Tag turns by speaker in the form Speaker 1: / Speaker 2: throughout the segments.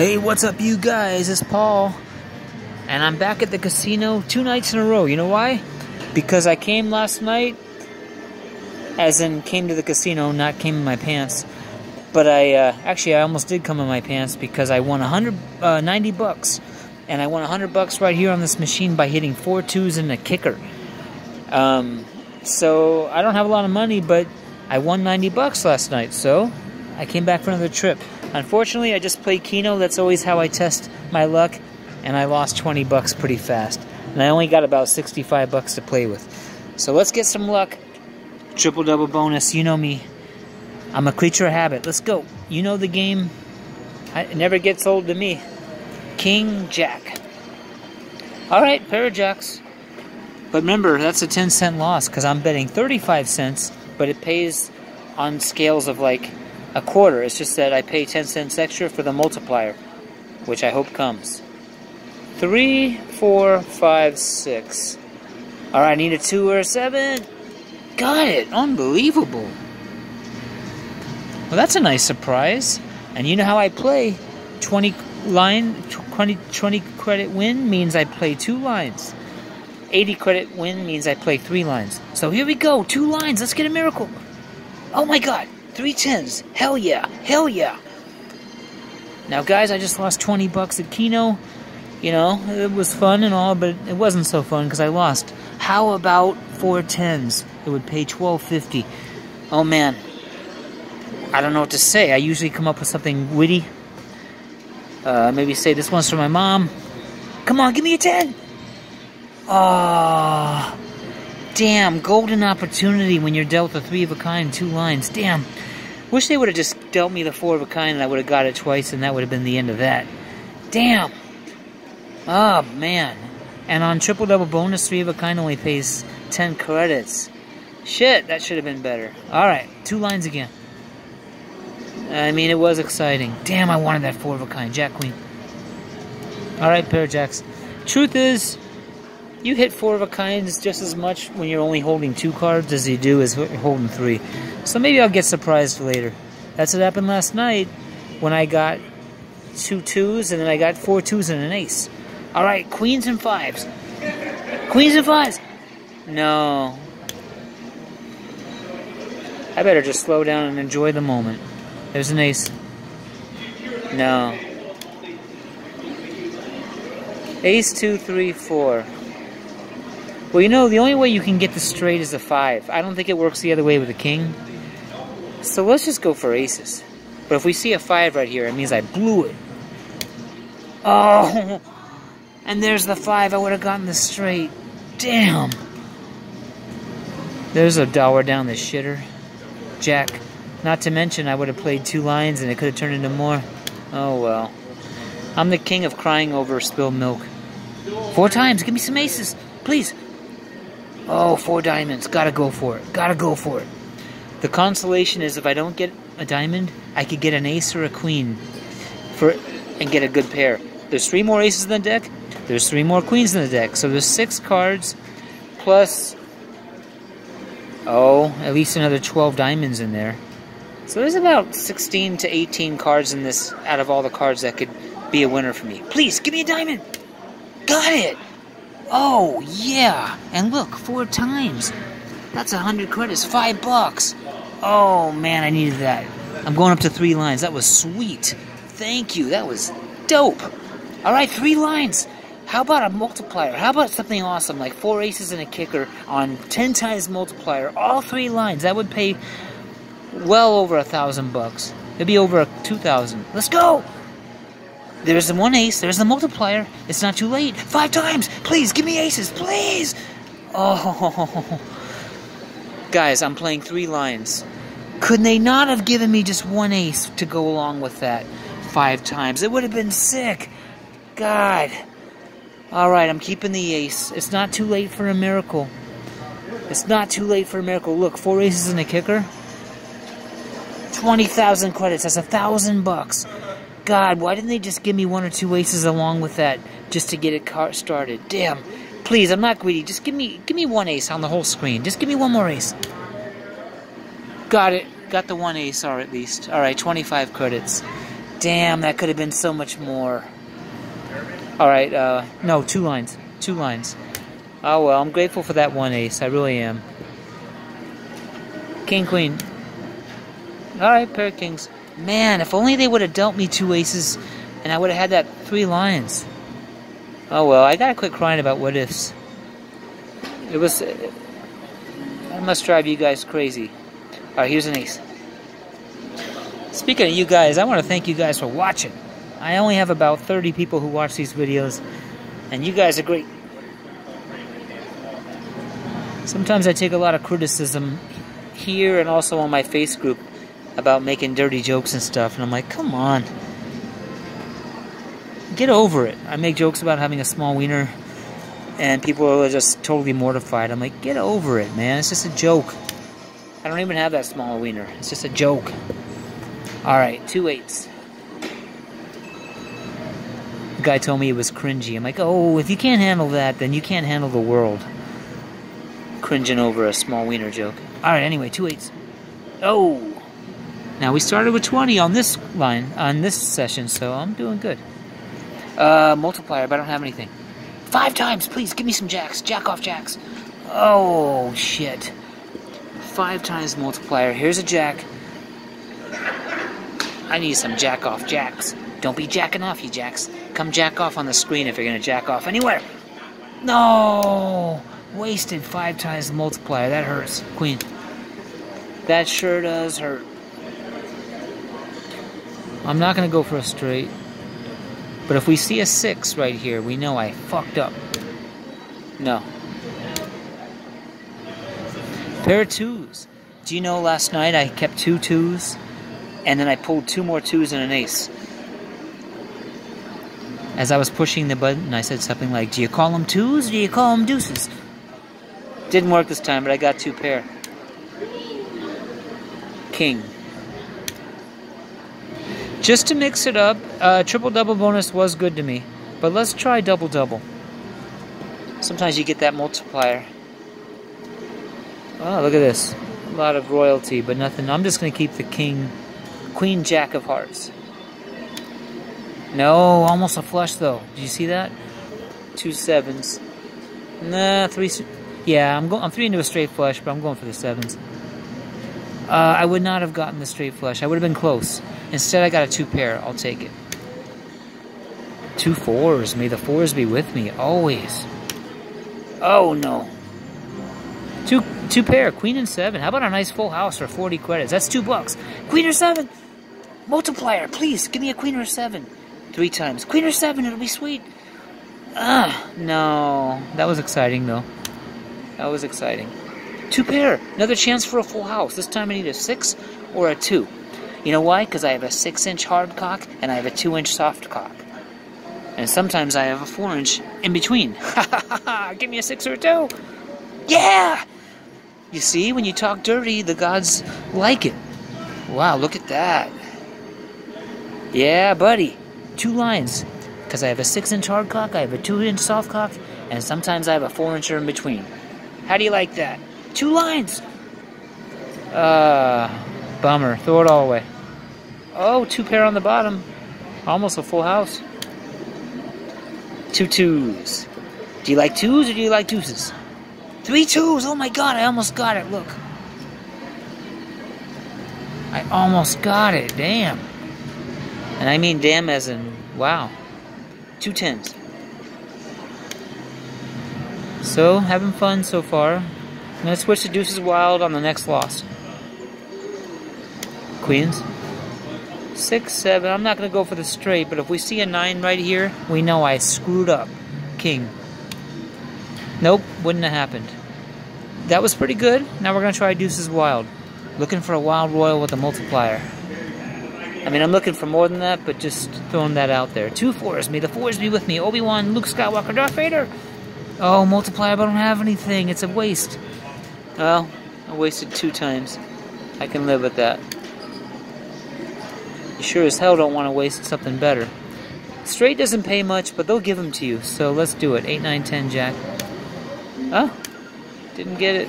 Speaker 1: Hey, what's up, you guys? It's Paul. And I'm back at the casino two nights in a row. You know why? Because I came last night, as in came to the casino, not came in my pants. But I, uh, actually, I almost did come in my pants because I won 190 uh, bucks. And I won 100 bucks right here on this machine by hitting four twos and a kicker. Um, so I don't have a lot of money, but I won 90 bucks last night. So I came back for another trip. Unfortunately, I just played Keno. That's always how I test my luck, and I lost 20 bucks pretty fast. And I only got about 65 bucks to play with. So let's get some luck. Triple double bonus. You know me. I'm a creature of habit. Let's go. You know the game. It never gets old to me. King Jack. All right, pair of jacks. But remember, that's a 10 cent loss because I'm betting 35 cents, but it pays on scales of like a quarter. It's just that I pay 10 cents extra for the multiplier, which I hope comes. Three, four, five, six. All right, I need a two or a seven. Got it. Unbelievable. Well, that's a nice surprise. And you know how I play. 20 line, 20, 20 credit win means I play two lines. 80 credit win means I play three lines. So here we go. Two lines. Let's get a miracle. Oh my god. Three tens. Hell yeah. Hell yeah. Now, guys, I just lost 20 bucks at Keno. You know, it was fun and all, but it wasn't so fun because I lost. How about four tens? It would pay 12.50. Oh man, I don't know what to say. I usually come up with something witty. Uh, maybe say this one's for my mom. Come on, give me a ten. Ah. Oh. Damn, golden opportunity when you're dealt a three of a kind, two lines. Damn. Wish they would have just dealt me the four of a kind and I would have got it twice and that would have been the end of that. Damn. Oh, man. And on triple double bonus, three of a kind only pays 10 credits. Shit, that should have been better. Alright, two lines again. I mean, it was exciting. Damn, I wanted that four of a kind. Jack Queen. Alright, pair of jacks. Truth is, you hit four of a kinds just as much when you're only holding two cards as you do as holding three. So maybe I'll get surprised later. That's what happened last night when I got two twos and then I got four twos and an ace. All right, queens and fives. Queens and fives. No. I better just slow down and enjoy the moment. There's an ace. No. Ace, two, three, four. Well, you know, the only way you can get this straight is a 5. I don't think it works the other way with a king. So let's just go for aces. But if we see a 5 right here, it means I blew it. Oh! And there's the 5. I would have gotten the straight. Damn! There's a dollar down the shitter. Jack. Not to mention, I would have played two lines and it could have turned into more. Oh well. I'm the king of crying over spilled milk. Four times. Give me some aces. Please. Oh, four diamonds. Gotta go for it. Gotta go for it. The consolation is if I don't get a diamond, I could get an ace or a queen for and get a good pair. There's three more aces in the deck. There's three more queens in the deck. So there's six cards plus oh, at least another 12 diamonds in there. So there's about 16 to 18 cards in this out of all the cards that could be a winner for me. Please, give me a diamond. Got it. Oh, yeah. And look, four times. That's a hundred credits, five bucks. Oh, man, I needed that. I'm going up to three lines. That was sweet. Thank you. That was dope. All right, three lines. How about a multiplier? How about something awesome like four aces and a kicker on 10 times multiplier? All three lines. That would pay well over a thousand bucks. It'd be over two thousand. Let's go! There's the one ace. There's the multiplier. It's not too late. Five times. Please, give me aces. Please. Oh. Guys, I'm playing three lines. Could they not have given me just one ace to go along with that five times? It would have been sick. God. Alright, I'm keeping the ace. It's not too late for a miracle. It's not too late for a miracle. Look, four aces and a kicker. 20,000 credits. That's a thousand bucks. God, why didn't they just give me one or two aces along with that just to get it started? Damn. Please, I'm not greedy. Just give me give me one ace on the whole screen. Just give me one more ace. Got it. Got the one ace, or at least. All right, 25 credits. Damn, that could have been so much more. Alright, uh, no, two lines. Two lines. Oh well, I'm grateful for that one ace. I really am. King, queen. Alright, pair of kings. Man, if only they would have dealt me two aces and I would have had that three lions. Oh well, I gotta quit crying about what ifs. It was. I must drive you guys crazy. Alright, here's an ace. Speaking of you guys, I want to thank you guys for watching. I only have about 30 people who watch these videos, and you guys are great. Sometimes I take a lot of criticism here and also on my face group about making dirty jokes and stuff, and I'm like, come on. Get over it. I make jokes about having a small wiener, and people are just totally mortified. I'm like, get over it, man. It's just a joke. I don't even have that small wiener. It's just a joke. Alright, two eights. The guy told me it was cringy. I'm like, oh, if you can't handle that, then you can't handle the world. Cringing over a small wiener joke. Alright, anyway, two eights. Oh! Now, we started with 20 on this line, on this session, so I'm doing good. Uh, multiplier, but I don't have anything. Five times, please, give me some jacks. Jack off jacks. Oh, shit. Five times multiplier. Here's a jack. I need some jack off jacks. Don't be jacking off, you jacks. Come jack off on the screen if you're gonna jack off anywhere. No! Wasted five times multiplier. That hurts. Queen. That sure does hurt. I'm not gonna go for a straight. But if we see a six right here, we know I fucked up. No. Pair of twos. Do you know last night I kept two twos? and then I pulled two more twos and an ace. As I was pushing the button, I said something like, Do you call them twos or do you call them deuces? Didn't work this time, but I got two pair. King. Just to mix it up, uh, triple double bonus was good to me. But let's try double double. Sometimes you get that multiplier. Oh, look at this. A lot of royalty, but nothing. I'm just going to keep the king Queen Jack of Hearts. No, almost a flush though. Did you see that? Two sevens. Nah, three. Yeah, I'm going. I'm three into a straight flush, but I'm going for the sevens. Uh, I would not have gotten the straight flush. I would have been close. Instead, I got a two pair. I'll take it. Two fours. May the fours be with me always. Oh no. Two two pair, queen and seven. How about a nice full house for 40 credits? That's two bucks. Queen or seven? Multiplier, please, give me a queen or seven. Three times. Queen or seven, it'll be sweet. Ah, no. That was exciting, though. That was exciting. Two pair. Another chance for a full house. This time I need a six or a two. You know why? Because I have a six inch hard cock and I have a two inch soft cock. And sometimes I have a four inch in between. Ha ha ha! Give me a six or a two! Yeah! You see, when you talk dirty, the gods like it. Wow, look at that. Yeah, buddy. Two lines. Because I have a 6 inch hard cock, I have a 2 inch soft cock, and sometimes I have a 4 incher in between. How do you like that? Two lines! Uh, bummer. Throw it all away. Oh, two pair on the bottom. Almost a full house. Two twos. Do you like twos or do you like deuces? Three twos! Oh my god, I almost got it, look. I almost got it, damn. And I mean damn as in, wow. Two tens. So, having fun so far. Going to switch to Deuces Wild on the next loss. Queens. Six, seven. I'm not going to go for the straight, but if we see a nine right here, we know I screwed up. King. Nope, wouldn't have happened. That was pretty good. Now we're going to try Deuces Wild. Looking for a Wild Royal with a multiplier. I mean, I'm looking for more than that, but just throwing that out there. Two fours. May the fours be with me. Obi-Wan, Luke Skywalker, Darth Vader. Oh, multiplier, but I don't have anything. It's a waste. Well, I wasted two times. I can live with that. You sure as hell don't want to waste something better. Straight doesn't pay much, but they'll give them to you. So let's do it. 8, 9, 10, Jack. Huh? Didn't get it.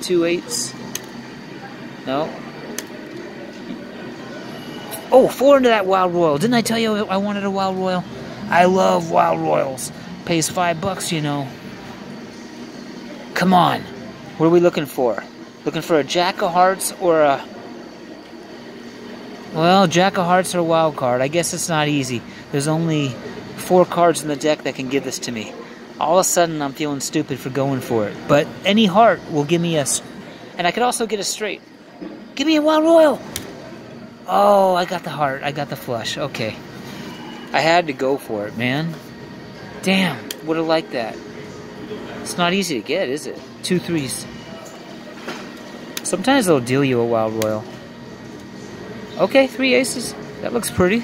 Speaker 1: Two eights. No. Oh, four into that Wild Royal. Didn't I tell you I wanted a Wild Royal? I love Wild Royals. Pays five bucks, you know. Come on. What are we looking for? Looking for a Jack of Hearts or a... Well, Jack of Hearts or Wild card. I guess it's not easy. There's only four cards in the deck that can give this to me. All of a sudden, I'm feeling stupid for going for it. But any heart will give me a... And I could also get a straight. Give me a Wild Royal! Oh, I got the heart. I got the flush. Okay. I had to go for it, man. Damn, would have liked that. It's not easy to get, is it? Two threes. Sometimes they'll deal you a Wild Royal. Okay, three aces. That looks pretty.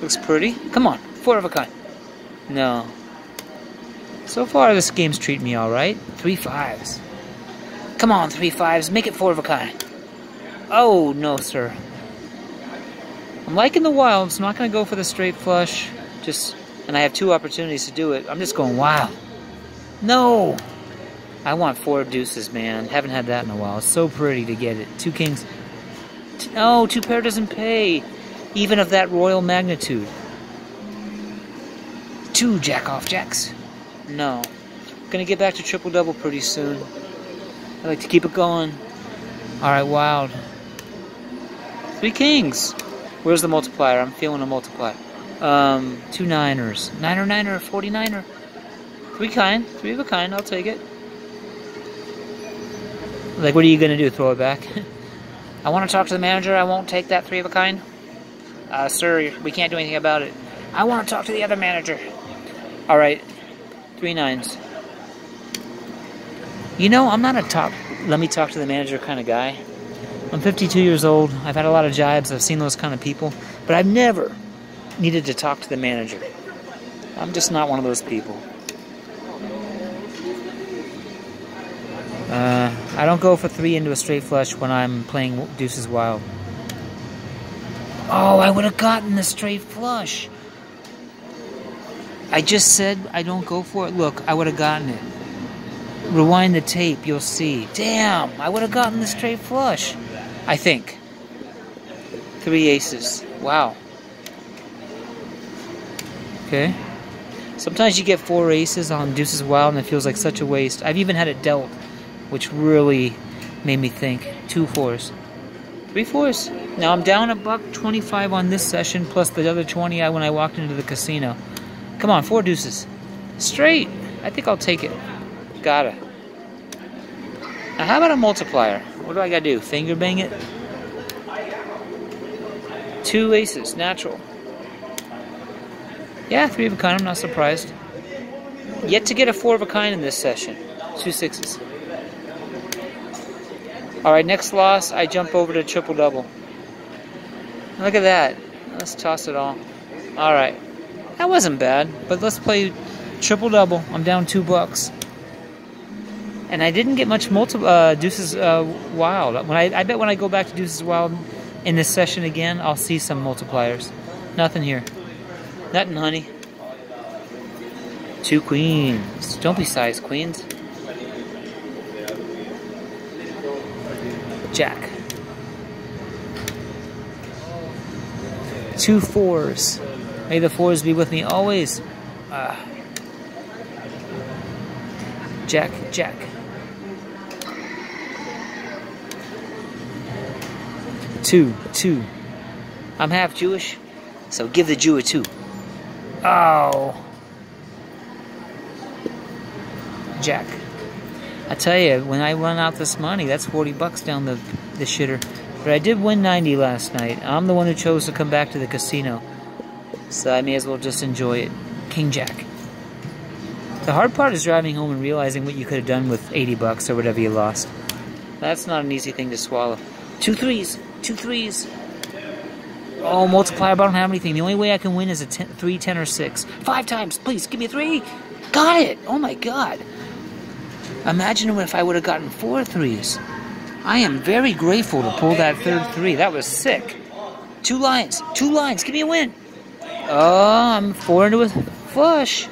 Speaker 1: Looks pretty. Come on, four of a kind. No. So far, this game's treating me alright. Three fives. Come on, three fives. Make it four of a kind. Oh, no, sir. I'm liking the wilds. I'm not going to go for the straight flush. Just, and I have two opportunities to do it. I'm just going wild. No! I want four deuces, man. Haven't had that in a while. It's so pretty to get it. Two kings. No, two pair doesn't pay. Even of that royal magnitude. Two jack off jacks. No. Gonna get back to triple double pretty soon. I like to keep it going. Alright, wild. Three kings. Where's the multiplier? I'm feeling a multiplier. Um, two niners. Niner, niner, 49er. Three kind. Three of a kind. I'll take it. Like, what are you going to do? Throw it back? I want to talk to the manager. I won't take that three of a kind. Uh, sir, we can't do anything about it. I want to talk to the other manager. All right. Three nines. You know, I'm not a top, let me talk to the manager kind of guy. I'm 52 years old. I've had a lot of jibes. I've seen those kind of people. But I've never needed to talk to the manager. I'm just not one of those people. Uh, I don't go for three into a straight flush when I'm playing Deuces Wild. Oh, I would have gotten the straight flush. I just said I don't go for it. Look, I would have gotten it. Rewind the tape, you'll see. Damn, I would have gotten the straight flush. I think. Three aces. Wow. Okay. Sometimes you get four aces on Deuces Wild and it feels like such a waste. I've even had it dealt, which really made me think. Two fours. Three fours. Now I'm down a buck 25 on this session plus the other 20 I when I walked into the casino. Come on, four deuces. Straight. I think I'll take it. Gotta. Now how about a multiplier? What do I gotta do? Finger bang it? Two aces, natural. Yeah, three of a kind, I'm not surprised. Yet to get a four of a kind in this session. Two sixes. Alright, next loss, I jump over to triple double. Look at that. Let's toss it all. Alright. That wasn't bad, but let's play triple double. I'm down two bucks and I didn't get much multi uh, Deuces uh, Wild. When I, I bet when I go back to Deuces Wild in this session again, I'll see some multipliers. Nothing here. Nothing, honey. Two queens. Don't be size queens. Jack. Two fours. May the fours be with me always. Uh, Jack, Jack. Two, two. I'm half Jewish, so give the Jew a two. Oh. Jack. I tell you, when I run out this money, that's 40 bucks down the, the shitter. But I did win 90 last night. I'm the one who chose to come back to the casino. So I may as well just enjoy it. King Jack. The hard part is driving home and realizing what you could have done with 80 bucks or whatever you lost. That's not an easy thing to swallow. Two threes. Two threes. Oh, multiplier, but I don't have anything. The only way I can win is a ten, three, ten, or six. Five times, please, give me a three. Got it. Oh my god. Imagine if I would have gotten four threes. I am very grateful to pull that third three. That was sick. Two lines. Two lines. Give me a win. Oh, I'm four into a flush.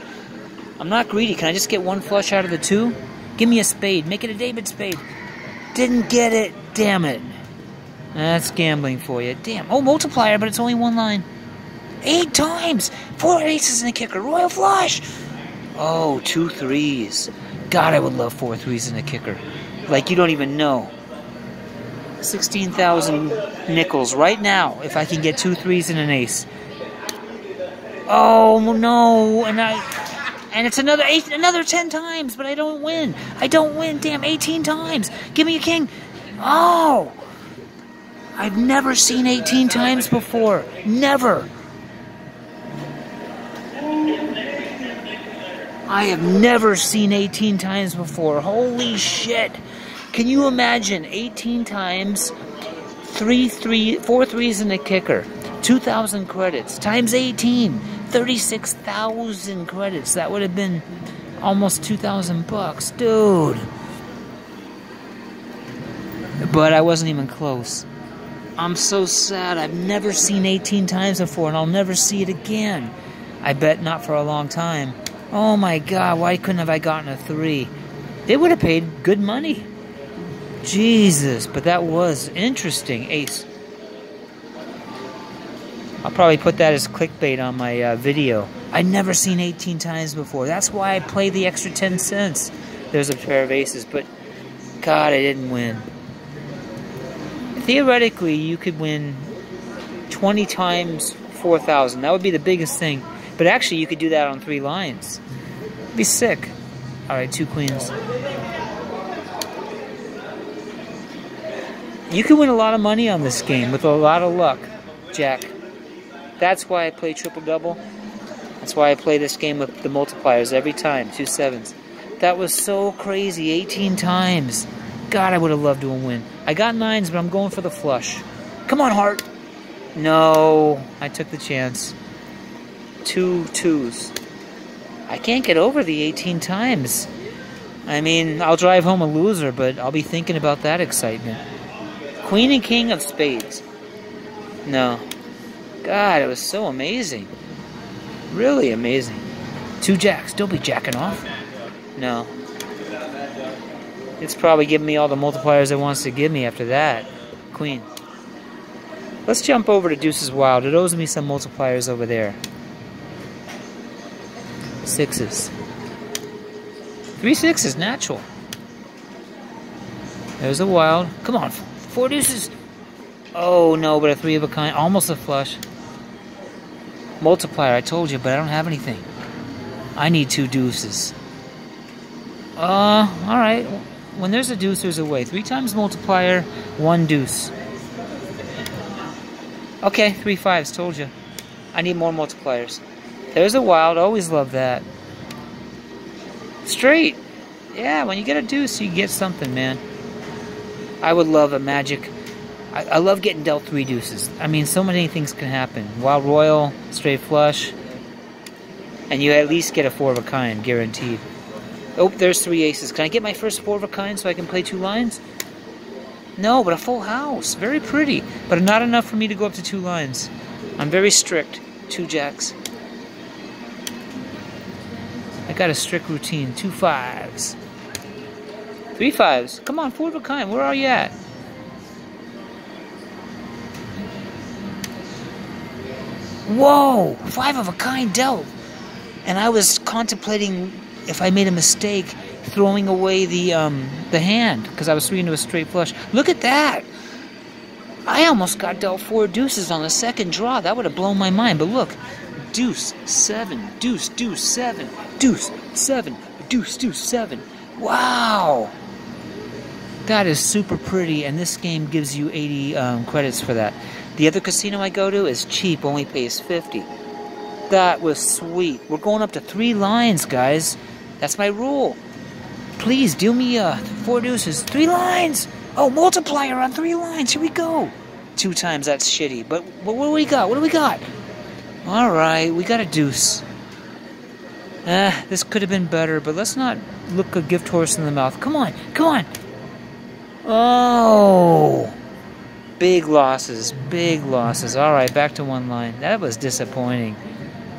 Speaker 1: I'm not greedy. Can I just get one flush out of the two? Give me a spade. Make it a David spade. Didn't get it. Damn it. That's gambling for you. Damn. Oh, multiplier, but it's only one line. Eight times! Four aces and a kicker. Royal flush! Oh, two threes. God, I would love four threes in a kicker. Like you don't even know. 16,000 nickels right now if I can get two threes and an ace. Oh no, and I and it's another eight, another 10 times, but I don't win. I don't win. Damn, 18 times. Give me a king. Oh. I've never seen 18 times before. Never. I have never seen 18 times before. Holy shit. Can you imagine 18 times, three, three, four threes and a kicker, 2,000 credits, times 18, 36,000 credits. That would have been almost 2,000 bucks. Dude. But I wasn't even close. I'm so sad. I've never seen 18 times before, and I'll never see it again. I bet not for a long time. Oh my god, why couldn't have I gotten a three? They would have paid good money. Jesus, but that was interesting. Ace. I'll probably put that as clickbait on my uh, video. I'd never seen 18 times before. That's why I play the extra 10 cents. There's a pair of aces, but God, I didn't win. Theoretically, you could win 20 times 4,000. That would be the biggest thing. But actually, you could do that on three lines. It'd be sick. All right, two queens. You can win a lot of money on this game with a lot of luck, Jack. That's why I play triple double. That's why I play this game with the multipliers every time, two sevens. That was so crazy, 18 times. God, I would have loved to win. I got nines, but I'm going for the flush. Come on, heart. No, I took the chance. Two twos. I can't get over the 18 times. I mean, I'll drive home a loser, but I'll be thinking about that excitement. Queen and King of Spades. No. God, it was so amazing. Really amazing. Two jacks. Don't be jacking off. No. It's probably giving me all the multipliers it wants to give me after that. Queen. Let's jump over to Deuces Wild. It owes me some multipliers over there. Sixes. Three sixes, natural. There's a wild. Come on, four deuces. Oh no, but a three of a kind. Almost a flush. Multiplier, I told you, but I don't have anything. I need two deuces. Uh, alright. When there's a deuce, there's a way. Three times multiplier, one deuce. Okay, three fives, told you. I need more multipliers. There's a wild, always love that. Straight. Yeah, when you get a deuce, you get something, man. I would love a magic. I, I love getting dealt three deuces. I mean, so many things can happen. Wild Royal, straight flush, and you at least get a four of a kind, guaranteed. Oh, there's three aces. Can I get my first four of a kind so I can play two lines? No, but a full house. Very pretty. But not enough for me to go up to two lines. I'm very strict. Two jacks. Got a strict routine. Two fives. Three fives. Come on, four of a kind. Where are you at? Whoa! Five of a kind dealt. And I was contemplating if I made a mistake throwing away the um, the hand because I was three into a straight flush. Look at that! I almost got dealt four deuces on the second draw. That would have blown my mind. But look, deuce, seven, deuce, deuce, seven, deuce, seven, deuce, deuce, seven. Wow! That is super pretty, and this game gives you 80 um, credits for that. The other casino I go to is cheap, only pays 50. That was sweet. We're going up to three lines, guys. That's my rule. Please do me uh, four deuces. Three lines! Oh, multiplier on three lines. Here we go. Two times, that's shitty. But, but what do we got? What do we got? Alright, we got a deuce. Ah, this could have been better, but let's not look a gift horse in the mouth. Come on, come on. Oh. Big losses, big losses. Alright, back to one line. That was disappointing.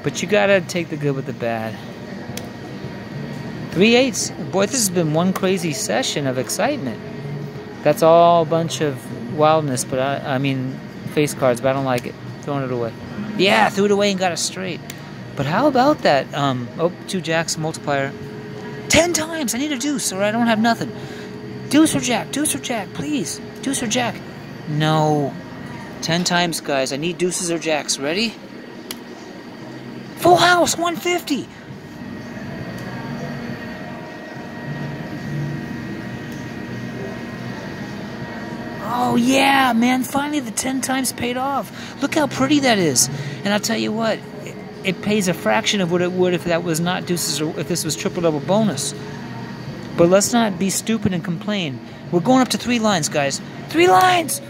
Speaker 1: But you gotta take the good with the bad. Three eights. Boy, this has been one crazy session of excitement. That's all a bunch of wildness, but I, I mean face cards, but I don't like it. Throwing it away. Yeah, threw it away and got it straight. But how about that? Um, oh, two jacks, multiplier. Ten times! I need a deuce, or I don't have nothing. Deuce or jack, deuce or jack, please. Deuce or jack. No. Ten times, guys. I need deuces or jacks. Ready? Full house, 150. Oh, yeah, man. Finally, the 10 times paid off. Look how pretty that is. And I'll tell you what, it pays a fraction of what it would if that was not deuces or if this was triple double bonus. But let's not be stupid and complain. We're going up to three lines, guys. Three lines!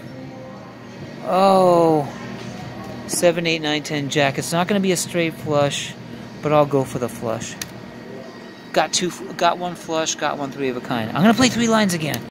Speaker 1: Oh. Seven, eight, nine, ten, jack. It's not going to be a straight flush, but I'll go for the flush. Got two, got one flush, got one three of a kind. I'm going to play three lines again.